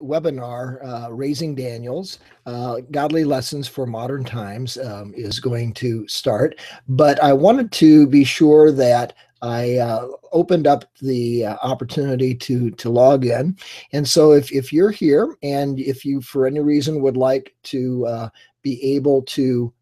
webinar, uh, Raising Daniels, uh, Godly Lessons for Modern Times, um, is going to start. But I wanted to be sure that I uh, opened up the uh, opportunity to to log in, and so if if you're here and if you for any reason would like to uh, be able to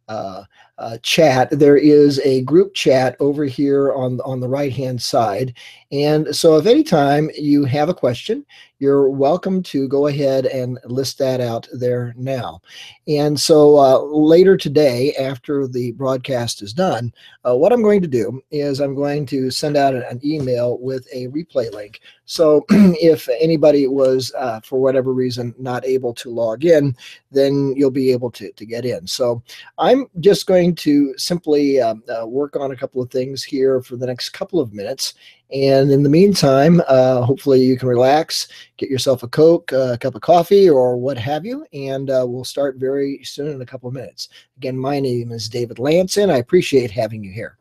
uh, chat, there is a group chat over here on on the right hand side, and so if any time you have a question, you're welcome to go ahead and list that out there now. And so uh, later today, after the broadcast is done, uh, what I'm going to do is I'm going to send out an email with a replay link. So if anybody was, uh, for whatever reason, not able to log in, then you'll be able to, to get in. So I'm just going to simply um, uh, work on a couple of things here for the next couple of minutes. And in the meantime, uh, hopefully you can relax, get yourself a Coke, a cup of coffee, or what have you. And uh, we'll start very soon in a couple of minutes. Again, my name is David Lantz. I appreciate having you here.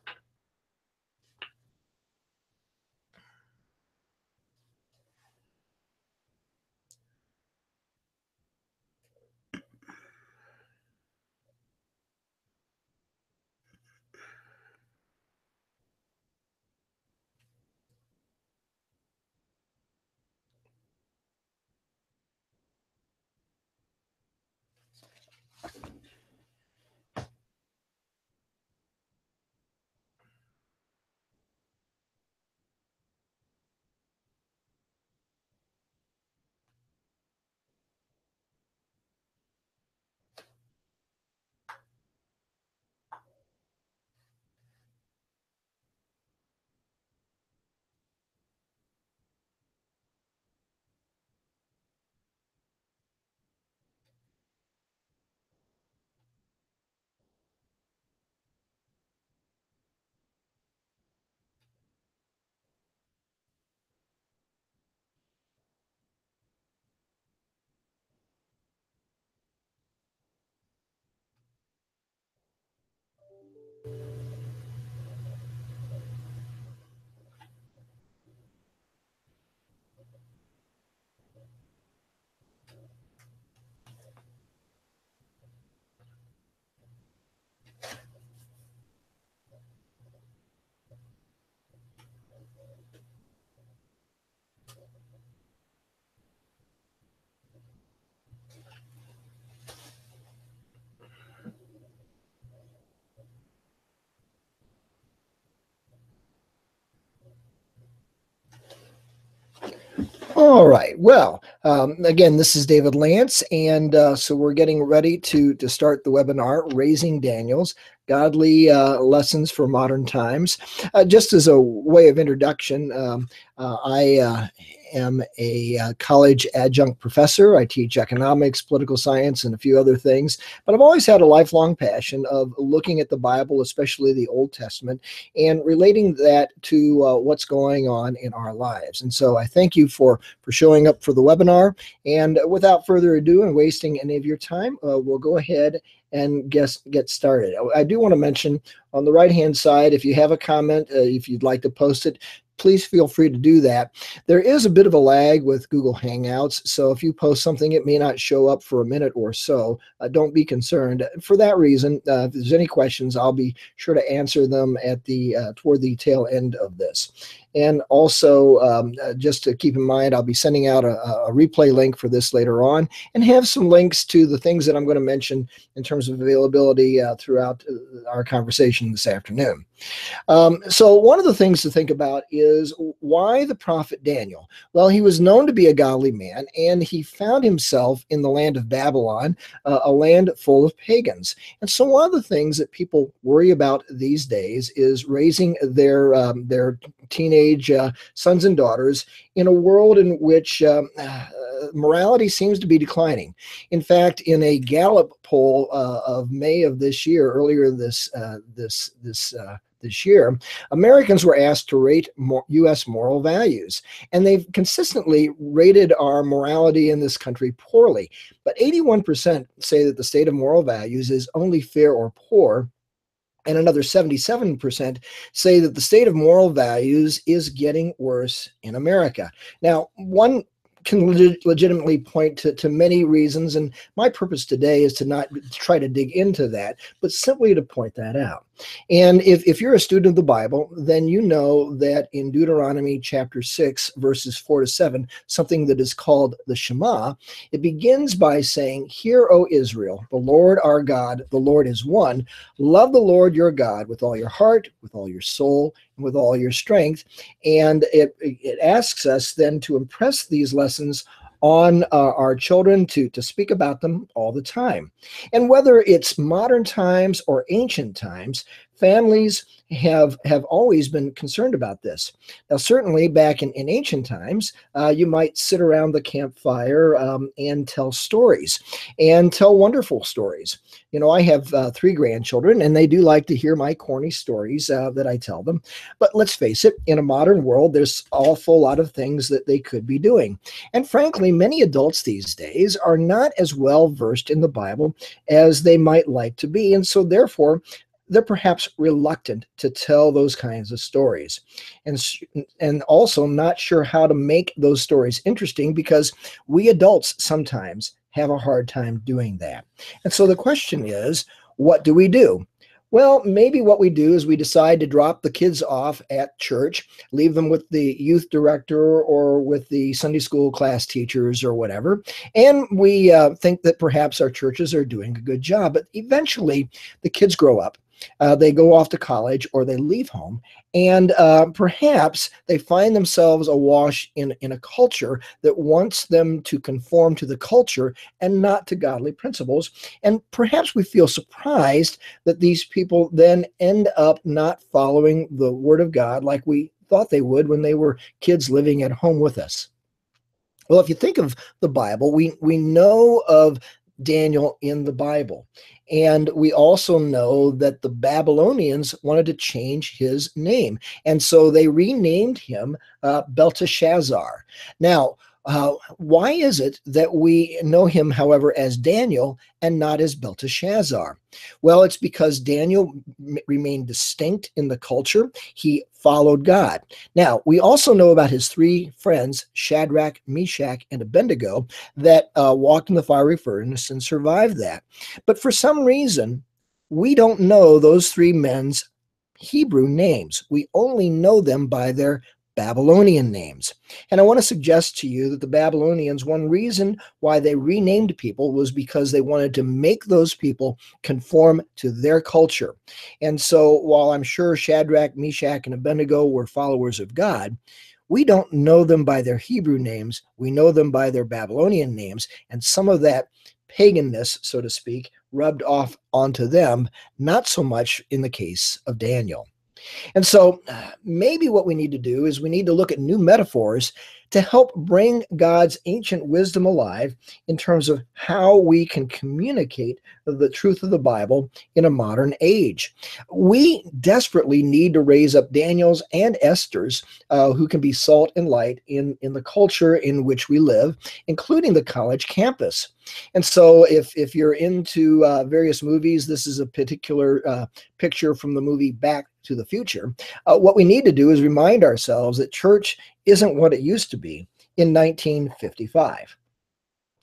All right. Well, um, again, this is David Lantz, and uh, so we're getting ready to to start the webinar, Raising Daniels: Godly uh, Lessons for Modern Times. Uh, just as a way of introduction, um, uh, I uh, am a uh, college adjunct professor. I teach economics, political science, and a few other things. But I've always had a lifelong passion of looking at the Bible, especially the Old Testament, and relating that to uh, what's going on in our lives. And so I thank you for for showing up for the webinar. And without further ado, and wasting any of your time, we'll go ahead and guess get started. I do want to mention on the right hand side, if you have a comment, uh, if you'd like to post it, please feel free to do that. There is a bit of a lag with Google Hangouts, so if you post something, it may not show up for a minute or so. Uh, don't be concerned. For that reason, uh, if there's any questions, I'll be sure to answer them at the uh, toward the tail end of this. And also, um, uh, just to keep in mind, I'll be sending out a, a, replay link for this later on and have some links to the things that I'm going to mention in terms of availability uh, throughout uh, our conversation this afternoon. Um, so, one of the things to think about is why the prophet Daniel? Well, he was known to be a godly man, and he found himself in the land of Babylon, uh, a land full of pagans. And so, one of the things that people worry about these days is raising their um, their teenage age uh, sons and daughters in a world in which um, uh, morality seems to be declining. In fact, in a Gallup poll uh, of May of this year, earlier this uh, this this this year, Americans were asked to rate U.S. moral values, and they've consistently rated our morality in this country poorly. But 81% say that the state of moral values is only fair or poor, and another 77% say that the state of moral values is getting worse in America. Now, one can leg- legitimately point to, to many reasons. And my purpose today is to not try to dig into that, but simply to point that out. And if, if you're a student of the Bible, then you know that in Deuteronomy chapter 6, verses 4 to 7, something that is called the Shema, it begins by saying, Hear, O Israel, the Lord our God, the Lord is one. Love the Lord your God with all your heart, with all your soul, and with all your strength. And it, it asks us then to impress these lessons on uh, our children to, to speak about them all the time. And whether it's modern times or ancient times, families have have always been concerned about this. Now, certainly back in, in ancient times, uh, you might sit around the campfire um, and tell stories and tell wonderful stories. You know, I have uh, three grandchildren, and they do like to hear my corny stories uh, that I tell them. But let's face it, in a modern world, there's awful lot of things that they could be doing. And frankly, many adults these days are not as well versed in the Bible as they might like to be. And so, therefore, they're perhaps reluctant to tell those kinds of stories and and also not sure how to make those stories interesting because we adults sometimes have a hard time doing that and so the question is what do we do well, maybe what we do is we decide to drop the kids off at church, leave them with the youth director or with the Sunday school class teachers or whatever. And we uh, think that perhaps our churches are doing a good job. But eventually, the kids grow up uh, they go off to college or they leave home and uh, perhaps they find themselves awash in, in a culture that wants them to conform to the culture and not to godly principles. And perhaps we feel surprised that these people then end up not following the word of god like we thought they would when they were kids living at home with us. Well, if you think of the Bible, we, we know of Daniel in the Bible. And we also know that the Babylonians wanted to change his name. And so they renamed him uh, Belteshazzar. Now, uh, why is it that we know him, however, as Daniel and not as Belteshazzar? Well, it's because Daniel m- remained distinct in the culture. He followed God. Now, we also know about his three friends, Shadrach, Meshach, and Abednego, that uh, walked in the fiery furnace and survived that. But for some reason, we don't know those three men's Hebrew names. We only know them by their Babylonian names. And I want to suggest to you that the Babylonians, one reason why they renamed people was because they wanted to make those people conform to their culture. And so while I'm sure Shadrach, Meshach, and Abednego were followers of God, we don't know them by their Hebrew names. We know them by their Babylonian names. And some of that paganness, so to speak, rubbed off onto them, not so much in the case of Daniel. And so uh, maybe what we need to do is we need to look at new metaphors to help bring God's ancient wisdom alive in terms of how we can communicate the truth of the Bible in a modern age. We desperately need to raise up Daniels and Esther's uh, who can be salt and light in, in the culture in which we live, including the college campus. And so, if if you're into uh, various movies, this is a particular uh, picture from the movie Back to the Future. Uh, what we need to do is remind ourselves that church isn't what it used to be in 1955.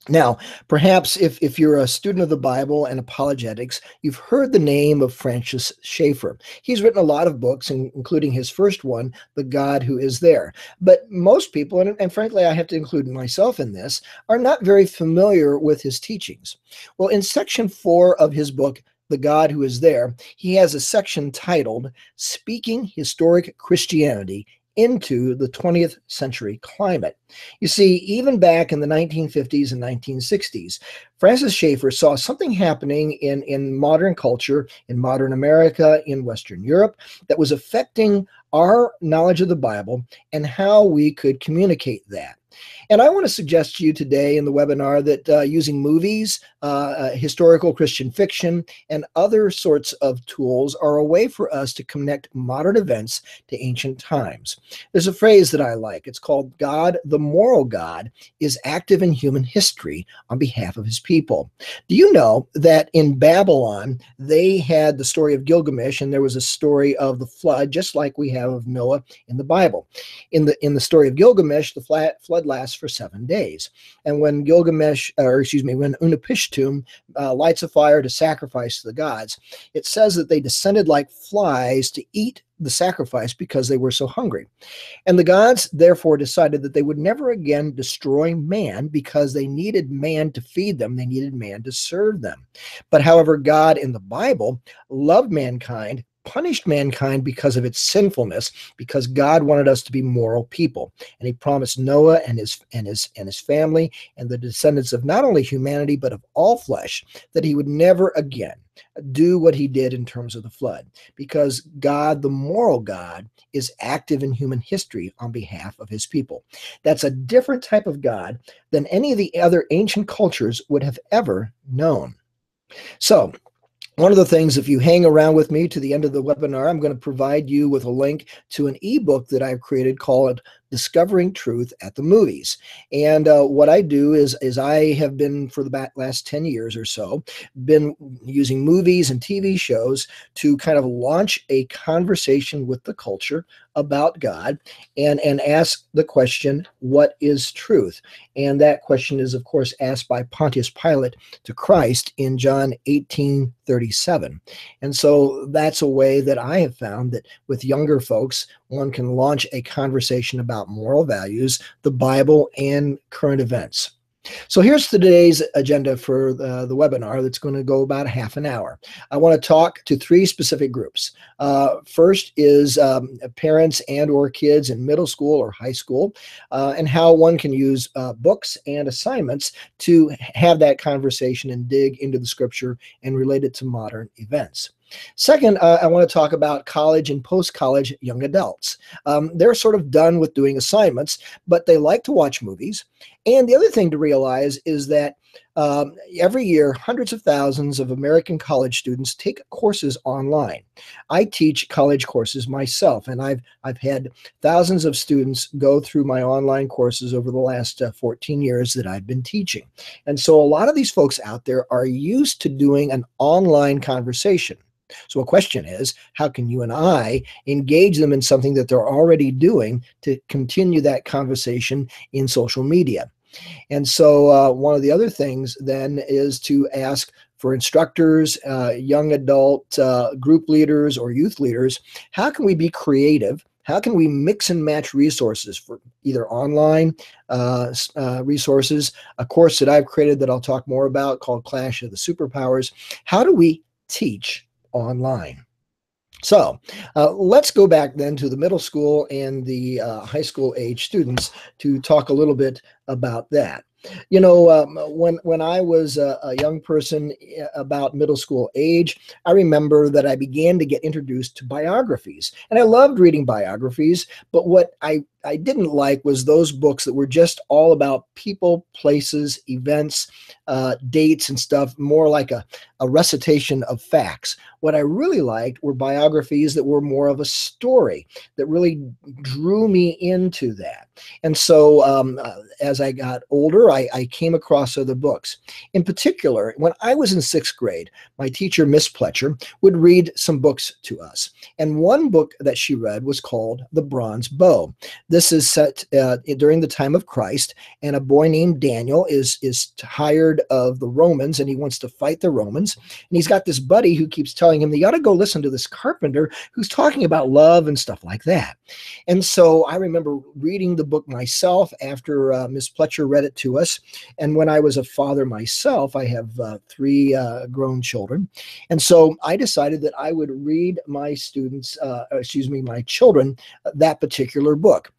Now, perhaps if, if you're a student of the Bible and apologetics, you've heard the name of Francis Schaeffer. He's written a lot of books, including his first one, The God Who Is There. But most people, and, and frankly, I have to include myself in this, are not very familiar with his teachings. Well, in section four of his book, the God who is there, he has a section titled Speaking Historic Christianity into the 20th century climate. You see, even back in the 1950s and 1960s, Francis Schaeffer saw something happening in, in modern culture, in modern America, in Western Europe, that was affecting our knowledge of the Bible and how we could communicate that. And I want to suggest to you today in the webinar that uh, using movies, uh, uh, historical Christian fiction, and other sorts of tools are a way for us to connect modern events to ancient times. There's a phrase that I like. It's called God, the moral God, is active in human history on behalf of his people. Do you know that in Babylon, they had the story of Gilgamesh and there was a story of the flood, just like we have of Noah in the Bible. In the, in the story of Gilgamesh, the flood flood lasts for seven days. And when Gilgamesh, or excuse me, when Utnapishtim uh, lights a fire to sacrifice to the gods, it says that they descended like flies to eat the sacrifice because they were so hungry. And the gods therefore decided that they would never again destroy man because they needed man to feed them, they needed man to serve them. But however, God in the Bible loved mankind punished mankind because of its sinfulness because God wanted us to be moral people. And he promised Noah and his and his and his family and the descendants of not only humanity but of all flesh that he would never again do what he did in terms of the flood. Because God the moral God is active in human history on behalf of his people. That's a different type of God than any of the other ancient cultures would have ever known. So one of the things, if you hang around with me to the end of the webinar, I'm going to provide you with a link to an ebook that I've created called discovering truth at the movies. And uh, what I do is, is I have been for the last 10 years or so, been using movies and TV shows to kind of launch a conversation with the culture about God and, and ask the question, what is truth? And that question is, of course, asked by Pontius Pilate to Christ in John 18 37. And so that's a way that I have found that with younger folks, one can launch a conversation about moral values, the Bible, and current events. So here's today's agenda for the, the webinar that's going to go about a half an hour. I want to talk to three specific groups. Uh, first is um, parents and or kids in middle school or high school uh, and how one can use uh, books and assignments to have that conversation and dig into the scripture and relate it to modern events. Second, uh, I want to talk about college and post college young adults. Um, they're sort of done with doing assignments, but they like to watch movies. And the other thing to realize is that um, every year, hundreds of thousands of American college students take courses online. I teach college courses myself, and I've I've had thousands of students go through my online courses over the last uh, 14 years that I've been teaching. And so, a lot of these folks out there are used to doing an online conversation. So a question is, how can you and I engage them in something that they're already doing to continue that conversation in social media? And so uh, one of the other things then is to ask for instructors, uh, young adult uh, group leaders, or youth leaders, how can we be creative? How can we mix and match resources for either online uh, uh, resources, a course that I've created that I'll talk more about called Clash of the Superpowers? How do we teach online. So uh, let's go back then to the middle school and the uh, high school age students to talk a little bit about that. You know, um, when when I was a, a, young person eh, about middle school age, I remember that I began to get introduced to biographies, and I loved reading biographies. But what I I didn't like was those books that were just all about people, places, events, uh, dates, and stuff, more like a, a recitation of facts. What I really liked were biographies that were more of a story that really drew me into that. And so um, uh, as I got older, I, I came across other books. In particular, when I was in sixth grade, my teacher, Miss Pletcher, would read some books to us. And one book that she read was called The Bronze Bow. This is set uh, during the time of Christ, and a boy named Daniel is is tired of the Romans, and he wants to fight the Romans. And he's got this buddy who keeps telling him, that "You ought to go listen to this carpenter who's talking about love and stuff like that." And so I remember reading the book myself after uh, Miss Pletcher read it to us, and when I was a father myself, I have uh, three uh, grown children, and so I decided that I would read my students, uh, excuse me, my children, uh, that particular book.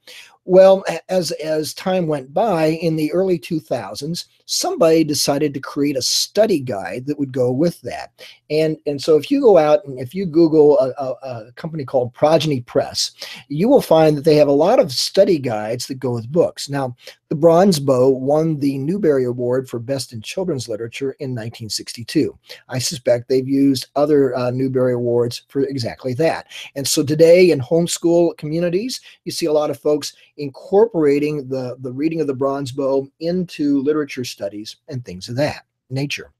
Well, as as time went by in the early 2000s, somebody decided to create a study guide that would go with that. And and so if you go out and if you Google a, a, a company called Progeny Press, you will find that they have a lot of study guides that go with books. Now, the Bronze Bow won the Newbery Award for Best in Children's Literature in 1962. I suspect they've used other uh, Newbery Awards for exactly that. And so today in homeschool communities, you see a lot of folks incorporating the, the reading of the Bronze Bow into literature studies and things of that nature.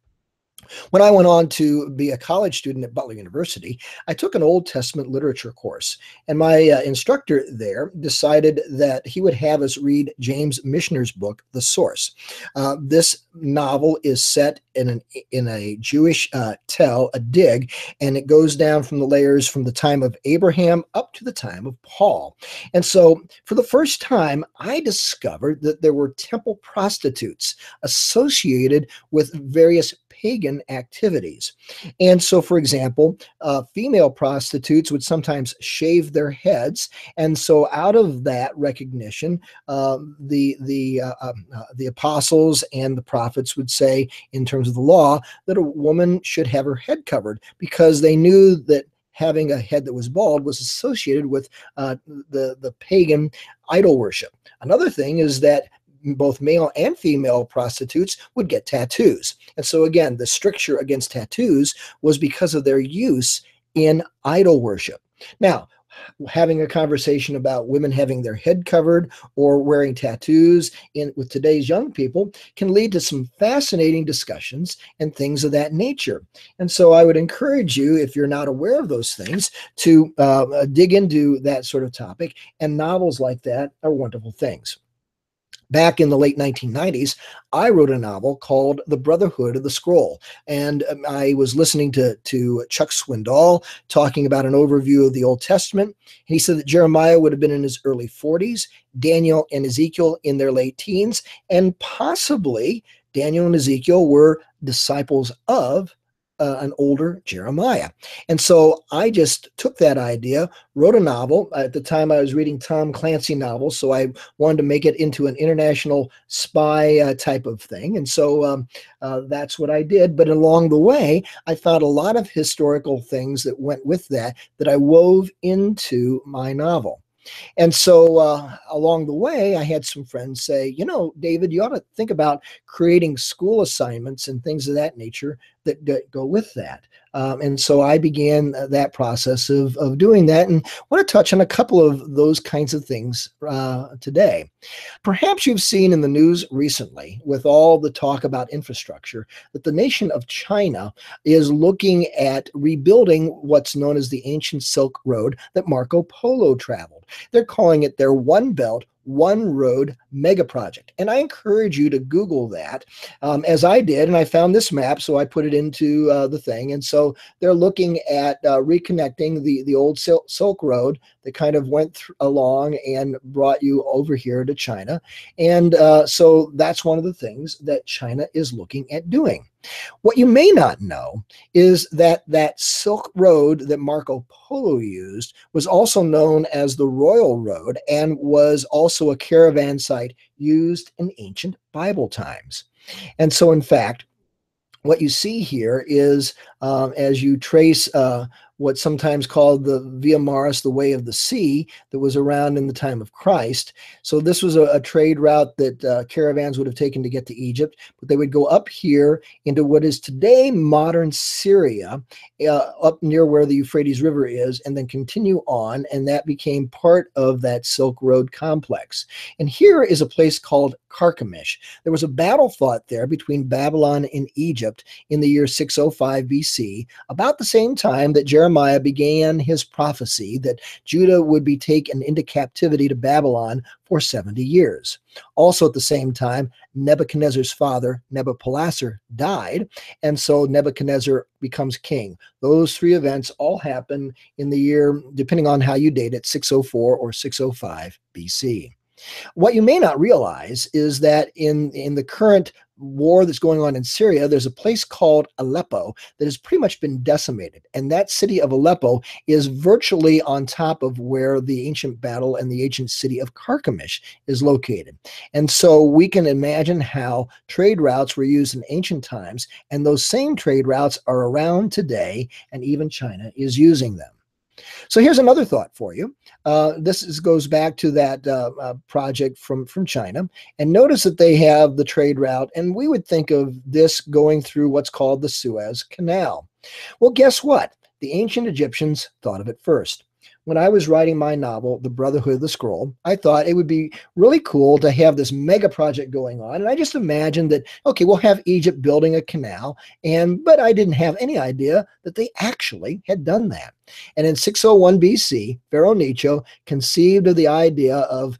When I went on to be a college student at Butler University, I took an Old Testament literature course, and my uh, instructor there decided that he would have us read James Michener's book, The Source. Uh, this novel is set in an in a Jewish uh, tell, a dig, and it goes down from the layers from the time of Abraham up to the time of Paul. And so, for the first time, I discovered that there were temple prostitutes associated with various pagan activities. And so, for example, uh, female prostitutes would sometimes shave their heads, and so out of that recognition, uh, the the uh, um, uh, the apostles and the prophets would say, in terms of the law, that a woman should have her head covered because they knew that having a head that was bald was associated with uh, the the pagan idol worship. Another thing is that both male and female prostitutes would get tattoos. And so, again, the stricture against tattoos was because of their use in idol worship. Now, having a conversation about women having their head covered or wearing tattoos in with today's young people can lead to some fascinating discussions and things of that nature and so i would encourage you if you're not aware of those things to uh, dig into that sort of topic and novels like that are wonderful things back in the late 1990s, I wrote a novel called The Brotherhood of the Scroll. And um, I was listening to, to Chuck Swindoll talking about an overview of the Old Testament. And he said that Jeremiah would have been in his early 40s, Daniel and Ezekiel in their late teens, and possibly Daniel and Ezekiel were disciples of uh, an older Jeremiah. And so I just took that idea, wrote a novel. At the time, I was reading Tom Clancy novels, so I wanted to make it into an international spy uh, type of thing. And so um, uh, that's what I did. But along the way, I found a lot of historical things that went with that that I wove into my novel. And so uh, along the way, I had some friends say, you know, David, you ought to think about creating school assignments and things of that nature that, go with that. Um, and so I began that process of, of doing that and want to touch on a couple of those kinds of things uh, today. Perhaps you've seen in the news recently, with all the talk about infrastructure, that the nation of China is looking at rebuilding what's known as the ancient Silk Road that Marco Polo traveled. They're calling it their One Belt, one road mega project. And I encourage you to Google that um, as I did. And I found this map, so I put it into uh, the thing. And so they're looking at uh, reconnecting the, the old Silk Road that kind of went th- along and brought you over here to China. And uh, so that's one of the things that China is looking at doing. What you may not know is that that Silk Road that Marco Polo used was also known as the Royal Road and was also a caravan site used in ancient Bible times. And so, in fact, what you see here is um, as you trace uh, what's sometimes called the Via Maris, the way of the sea, that was around in the time of Christ. So this was a, a trade route that uh, caravans would have taken to get to Egypt, but they would go up here into what is today modern Syria, uh, up near where the Euphrates River is, and then continue on, and that became part of that Silk Road complex. And here is a place called Carchemish. There was a battle fought there between Babylon and Egypt in the year 605 BC, about the same time that Jeremiah Jeremiah began his prophecy that Judah would be taken into captivity to Babylon for 70 years. Also, at the same time, Nebuchadnezzar's father, Nebuchadnezzar, died, and so Nebuchadnezzar becomes king. Those three events all happen in the year, depending on how you date it, 604 or 605 BC. What you may not realize is that in, in the current war that's going on in Syria, there's a place called Aleppo that has pretty much been decimated. And that city of Aleppo is virtually on top of where the ancient battle and the ancient city of Carchemish is located. And so we can imagine how trade routes were used in ancient times, and those same trade routes are around today, and even China is using them. So here's another thought for you. Uh, this is, goes back to that uh, uh, project from, from China. And notice that they have the trade route, and we would think of this going through what's called the Suez Canal. Well, guess what? The ancient Egyptians thought of it first. When I was writing my novel, The Brotherhood of the Scroll, I thought it would be really cool to have this mega project going on. And I just imagined that, okay, we'll have Egypt building a canal. And, but I didn't have any idea that they actually had done that. And in 601 BC, Pharaoh Necho conceived of the idea of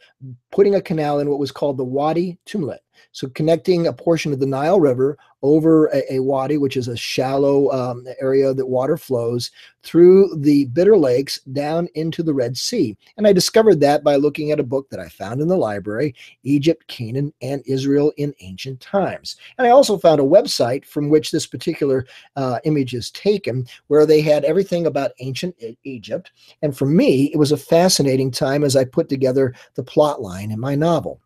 putting a canal in what was called the Wadi Tumilat. So connecting a portion of the Nile River over a, a wadi, which is a shallow um, area that water flows through the Bitter Lakes down into the Red Sea. And I discovered that by looking at a book that I found in the library, Egypt, Canaan, and Israel in Ancient Times. And I also found a website from which this particular uh, image is taken, where they had everything about ancient Egypt. And for me, it was a fascinating time as I put together the plot line in my novel.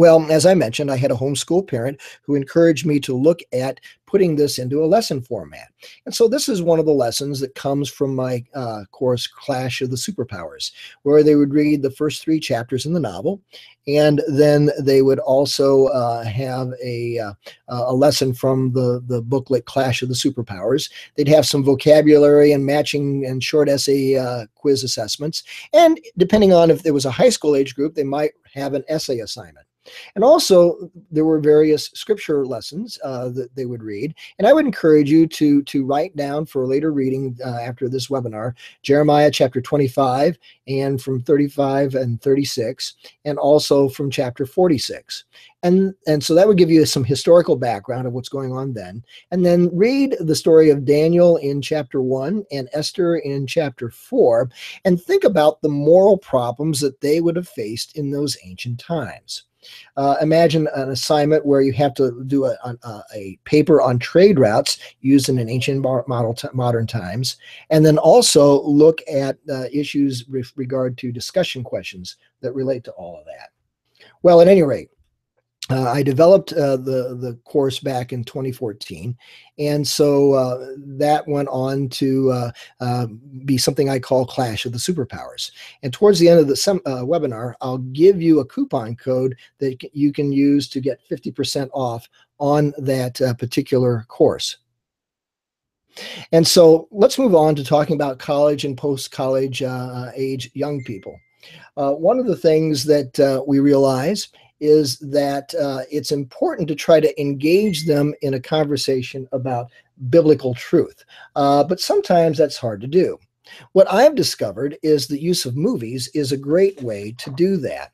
Well, as I mentioned, I had a homeschool parent who encouraged me to look at putting this into a lesson format. And so this is one of the lessons that comes from my uh, course, Clash of the Superpowers, where they would read the first three chapters in the novel. And then they would also uh, have a, uh, a lesson from the, the booklet Clash of the Superpowers. They'd have some vocabulary and matching and short essay uh, quiz assessments. And depending on if there was a high school age group, they might have an essay assignment. And also, there were various scripture lessons uh, that they would read. And I would encourage you to, to write down for a later reading uh, after this webinar Jeremiah chapter 25 and from 35 and 36, and also from chapter 46. And, and so that would give you some historical background of what's going on then. And then read the story of Daniel in chapter 1 and Esther in chapter 4, and think about the moral problems that they would have faced in those ancient times. Uh, imagine an assignment where you have to do a, a, a paper on trade routes used in an ancient model modern times, and then also look at uh, issues with regard to discussion questions that relate to all of that. Well, at any rate, uh, I developed uh, the the course back in 2014, and so uh, that went on to uh, uh, be something I call Clash of the Superpowers. And towards the end of the sem- uh, webinar, I'll give you a coupon code that you can use to get 50% off on that particular course. And so let's move on to talking about college and post-college age young people. one of the things that we realize is that uh, it's important to try to engage them in a conversation about biblical truth. Uh, but sometimes that's hard to do. What I've discovered is the use of movies is a great way to do that.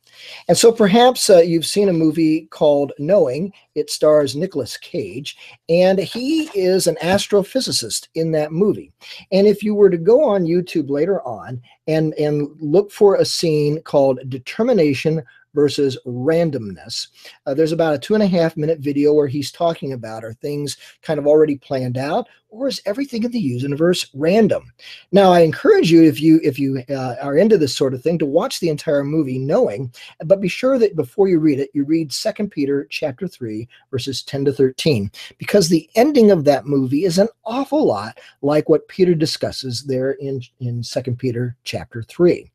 And so perhaps uh, you've seen a movie called Knowing. It stars Nicolas Cage, and he is an astrophysicist in that movie. And if you were to go on YouTube later on and, and look for a scene called Determination versus randomness. Uh, there's about a two and a half minute video where he's talking about are things kind of already planned out, or is everything in the universe random? Now, I encourage you if you if you uh, are into this sort of thing to watch the entire movie, knowing, but be sure that before you read it, you read Second Peter chapter three verses ten to thirteen, because the ending of that movie is an awful lot like what Peter discusses there in in Second Peter chapter three.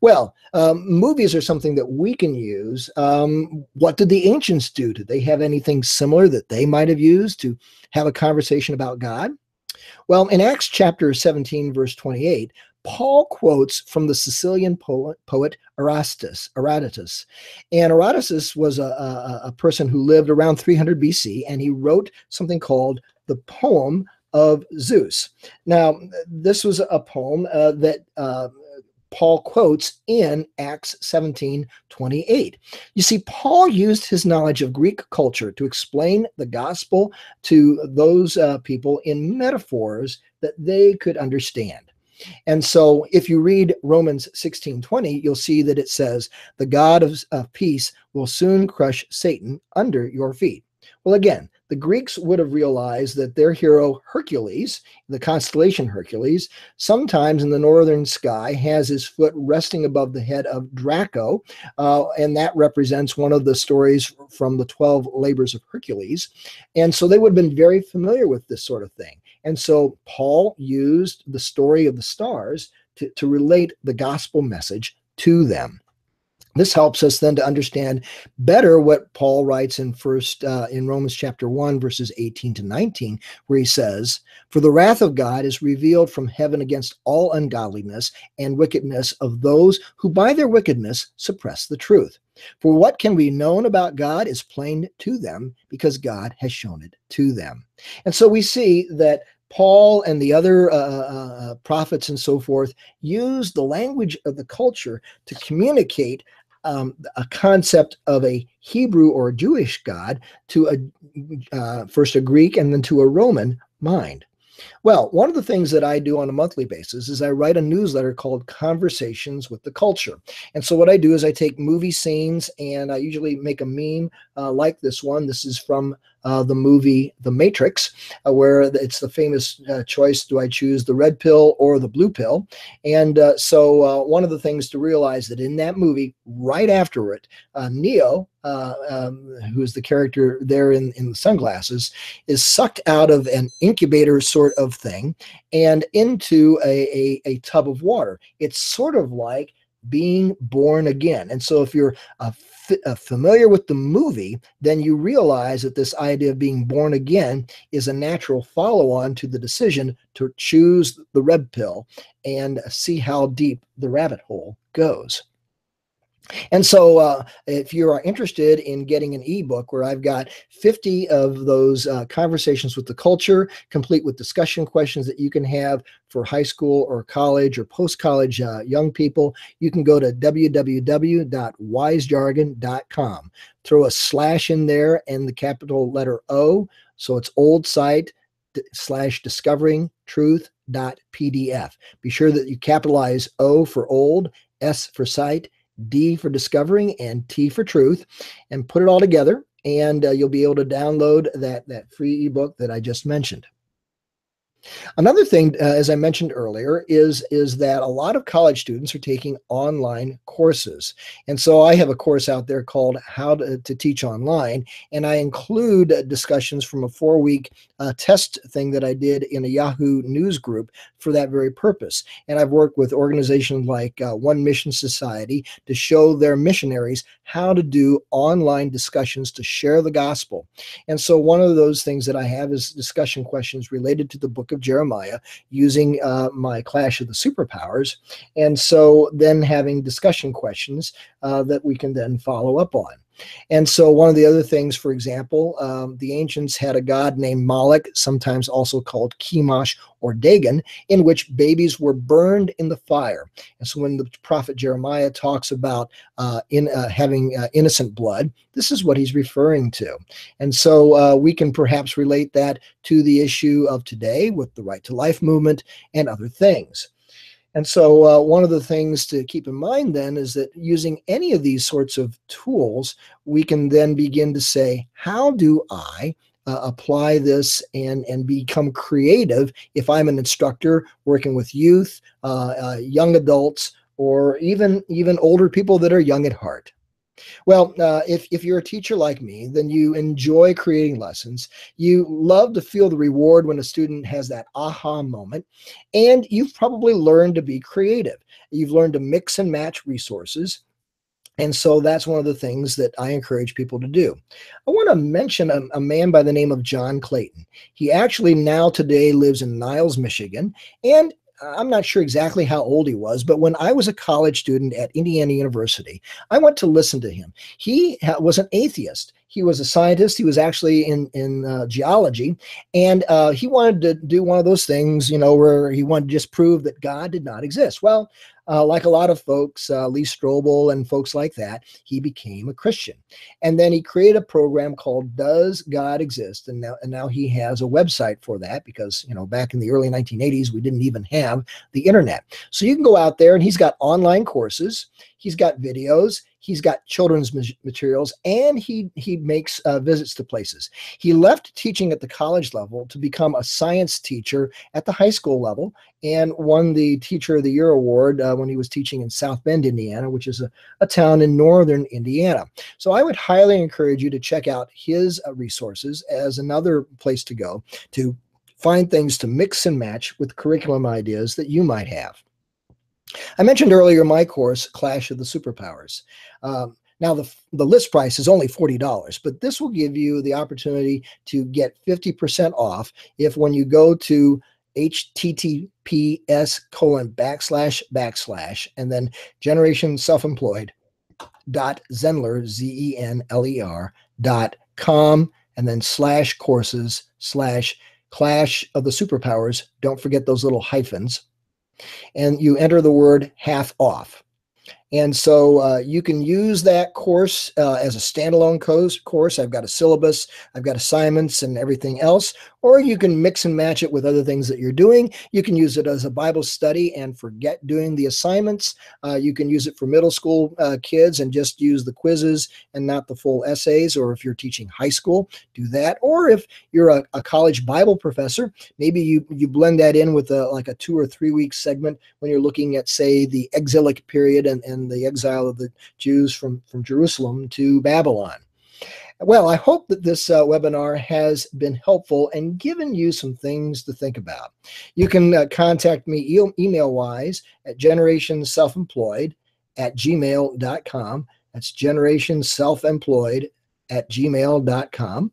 Well, um, movies are something that we can use. Um, what did the ancients do? Did they have anything similar that they might have used to have a conversation about God? Well, in Acts chapter 17, verse 28, Paul quotes from the Sicilian poet, poet Erastus, Herodotus. And Herodotus was a, a, a person who lived around 300 BC, and he wrote something called the poem of Zeus. Now, this was a poem uh, that uh, Paul quotes in Acts 17 28. You see, Paul used his knowledge of Greek culture to explain the gospel to those uh, people in metaphors that they could understand. And so if you read Romans 16 20, you'll see that it says, The God of, of peace will soon crush Satan under your feet. Well, again, the Greeks would have realized that their hero Hercules, the constellation Hercules, sometimes in the northern sky has his foot resting above the head of Draco, uh, and that represents one of the stories from the 12 labors of Hercules. And so they would have been very familiar with this sort of thing. And so Paul used the story of the stars to, to relate the gospel message to them. This helps us then to understand better what Paul writes in first uh, in Romans chapter 1 verses 18 to 19 where he says for the wrath of God is revealed from heaven against all ungodliness and wickedness of those who by their wickedness suppress the truth. For what can be known about God is plain to them because God has shown it to them. And so we see that Paul and the other uh, uh, uh prophets and so forth use the language of the culture to communicate um, a concept of a Hebrew or Jewish God to a uh, first a Greek and then to a Roman mind. Well, one of the things that I do on a monthly basis is I write a newsletter called Conversations with the Culture. And so what I do is I take movie scenes and I usually make a meme uh, like this one. This is from uh, the movie The Matrix, uh, where it's the famous uh, choice do I choose the red pill or the blue pill? And uh, so, uh, one of the things to realize that in that movie, right after it, uh, Neo, um, who is the character there in, in the sunglasses, is sucked out of an incubator sort of thing and into a, a, a tub of water. It's sort of like being born again. And so, if you're a uh, familiar with the movie, then you realize that this idea of being born again is a natural follow on to the decision to choose the red pill and see how deep the rabbit hole goes. And so, uh, if you are interested in getting an ebook where I've got 50 of those uh, conversations with the culture, complete with discussion questions that you can have for high school or college or post college uh, young people, you can go to www.wisejargon.com. Throw a slash in there and the capital letter O. So it's old site slash discovering truth dot pdf. Be sure that you capitalize O for old, S for site D for discovering, and T for truth, and put it all together. And uh, you'll be able to download that, that free ebook that I just mentioned. Another thing, uh, as I mentioned earlier, is is that a lot of college students are taking online courses, and so I have a course out there called "How to, to Teach Online," and I include discussions from a four week uh, test thing that I did in a Yahoo News group for that very purpose. And I've worked with organizations like uh, One Mission Society to show their missionaries how to do online discussions to share the gospel. And so one of those things that I have is discussion questions related to the book of Jeremiah using uh, my Clash of the Superpowers. And so then having discussion questions uh, that we can then follow up on. And so, one of the other things, for example, um, the ancients had a god named Moloch, sometimes also called Chemosh or Dagon, in which babies were burned in the fire. And so, when the prophet Jeremiah talks about uh, in uh, having uh, innocent blood, this is what he's referring to. And so, uh, we can perhaps relate that to the issue of today with the right to life movement and other things. And so, uh, one of the things to keep in mind then is that using any of these sorts of tools, we can then begin to say, how do I uh, apply this and, and become creative if I'm an instructor working with youth, uh, uh young adults, or even, even older people that are young at heart? Well, uh, if, if you're a teacher like me, then you enjoy creating lessons. You love to feel the reward when a student has that aha moment. And you've probably learned to be creative. You've learned to mix and match resources. And so that's one of the things that I encourage people to do. I want to mention a, a, man by the name of John Clayton. He actually now today lives in Niles, Michigan, and I'm not sure exactly how old he was, but when I was a college student at Indiana University, I went to listen to him. He was an atheist. He was a scientist. He was actually in in uh, geology, and uh, he wanted to do one of those things, you know, where he wanted to just prove that God did not exist. Well, uh, like a lot of folks, uh, Lee Strobel and folks like that, he became a Christian. And then he created a program called Does God Exist? And now, and now he has a website for that because, you know, back in the early 1980s, we didn't even have the internet. So you can go out there and he's got online courses, he's got videos, he's got children's materials and he he makes uh, visits to places. He left teaching at the college level to become a science teacher at the high school level and won the teacher of the year award uh, when he was teaching in south bend indiana which is a, a town in northern indiana. So i would highly encourage you to check out his uh, resources as another place to go to find things to mix and match with curriculum ideas that you might have I mentioned earlier my course, Clash of the Superpowers. Um, now, the, the list price is only $40, but this will give you the opportunity to get 50% off if when you go to https colon backslash backslash and then generation self-employed dot zenler z-e-n-l-e-r dot com and then slash courses slash clash of the superpowers don't forget those little hyphens and you enter the word half off and so uh, you can use that course uh, as a standalone course. Course. I've got a syllabus, I've got assignments and everything else, or you can mix and match it with other things that you're doing. You can use it as a Bible study and forget doing the assignments. Uh, you can use it for middle school uh, kids and just use the quizzes and not the full essays. Or if you're teaching high school, do that. Or if you're a, a college Bible professor, maybe you, you blend that in with a, like a two or three week segment when you're looking at, say, the exilic period and, and and the exile of the Jews from, from Jerusalem to Babylon. Well, I hope that this uh, webinar has been helpful and given you some things to think about. You can uh, contact me e email wise at generationselfemployed at gmail.com. That's generation self-employed at gmail.com.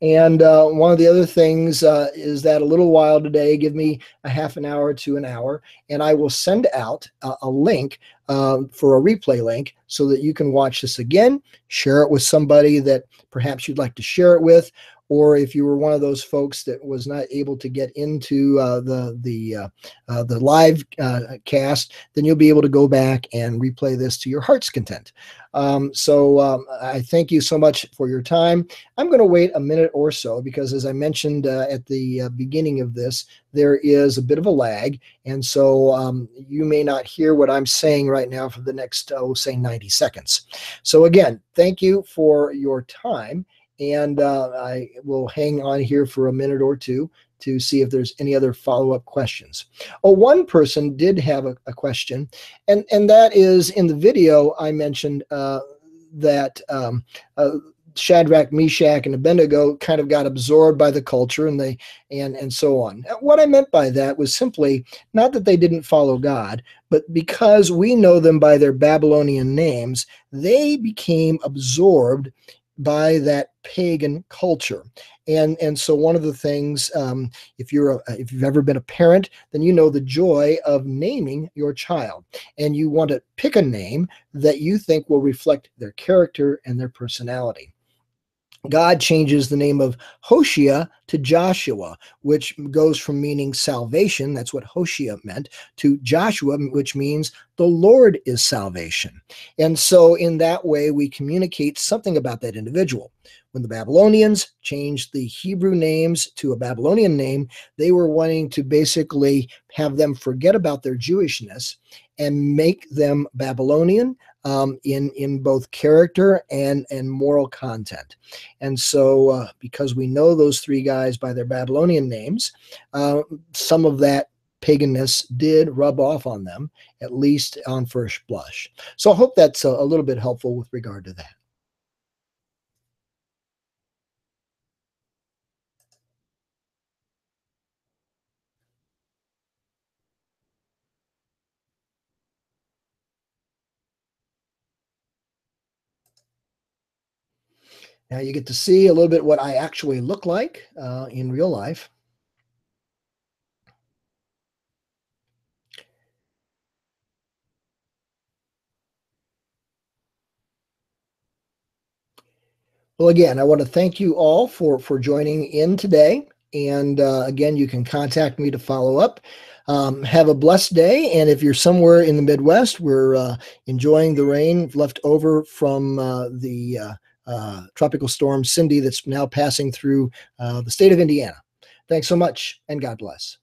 And uh, one of the other things uh, is that a little while today, give me a half an hour to an hour, and I will send out a link uh, for a replay link so that you can watch this again, share it with somebody that perhaps you'd like to share it with, or if you were one of those folks that was not able to get into uh, the the uh, uh, the live uh, cast, then you'll be able to go back and replay this to your heart's content. Um, so um, I thank you so much for your time. I'm going to wait a minute or so because, as I mentioned uh, at the beginning of this, there is a bit of a lag, and so um, you may not hear what I'm saying right now for the next, oh, say, 90 seconds. So again, thank you for your time and uh, I will hang on here for a minute or two to see if there's any other follow-up questions. Oh, one person did have a, a, question, and and that is in the video I mentioned uh, that um, uh, Shadrach, Meshach, and Abednego kind of got absorbed by the culture, and they and and so on. What I meant by that was simply not that they didn't follow God, but because we know them by their Babylonian names, they became absorbed by that pagan culture. And and so one of the things um, if you're a, if you've ever been a parent then you know the joy of naming your child. And you want to pick a name that you think will reflect their character and their personality God changes the name of Hoshea to Joshua, which goes from meaning salvation, that's what Hoshea meant, to Joshua, which means the Lord is salvation. And so, in that way, we communicate something about that individual. When the Babylonians changed the Hebrew names to a Babylonian name, they were wanting to basically have them forget about their Jewishness and make them Babylonian um, in in both character and and moral content. And so, uh, because we know those three guys by their Babylonian names, uh, some of that paganness did rub off on them, at least on first blush. So I hope that's a, a little bit helpful with regard to that. Now you get to see a little bit what I actually look like uh, in real life. Well, again, I want to thank you all for, for joining in today. And uh, again, you can contact me to follow up. Um, have a blessed day. And if you're somewhere in the Midwest, we're uh, enjoying the rain left over from uh, the uh, uh, tropical storm Cindy that's now passing through uh, the state of Indiana. Thanks so much, and God bless.